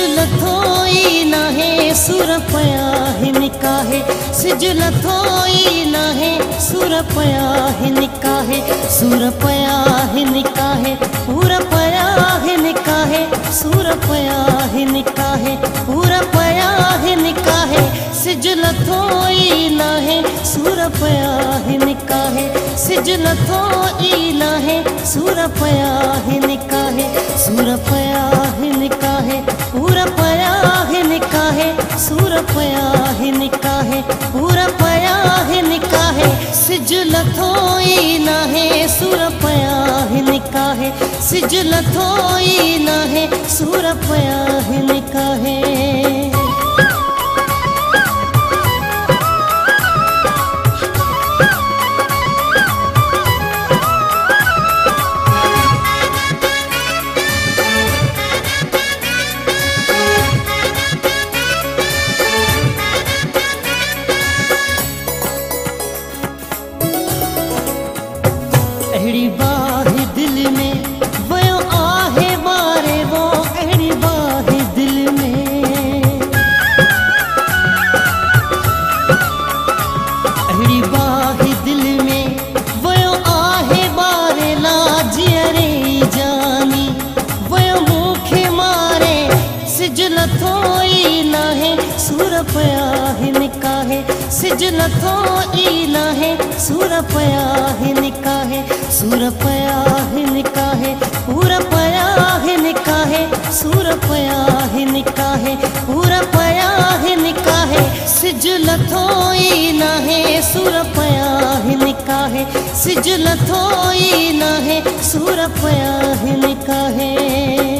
Sizzle थोई न है सुर पया है निकाहे। सिजल थोई न है सुर पया है निकाहे। सुर पया है निकाहे, पूरा पया है निकाहे। सुर पया है निकाहे, पूरा पया है निकाहे। सिजल थोई न है सुर पया है निकाहे। सिजल थोई न है सुर पया है निकाहे। सुर पया सिजल थोई नाहे सुर पया थोई नाहे सूर पया है निकाहे सिजल थोई नाहे सूर पया है निकाहे सूर पया है निकाहे पूरा पया है निकाहे सूर पया है निकाहे पूरा पया है निकाहे सिजल थोई नाहे सूर पया है निकाहे सिजल थोई नाहे सूर पया है निकाहे।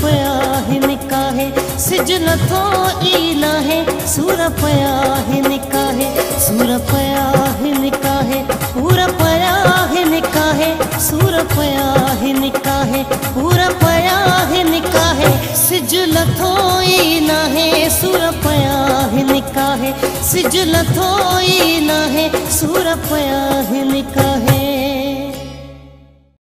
पया है निकाहे पया है निकाहे सूर पया है निकाहे पूरा पया है निकाहे सिजल थोई नाहे सूर पया है निकाहे सिजल थोई नाहे सूर पया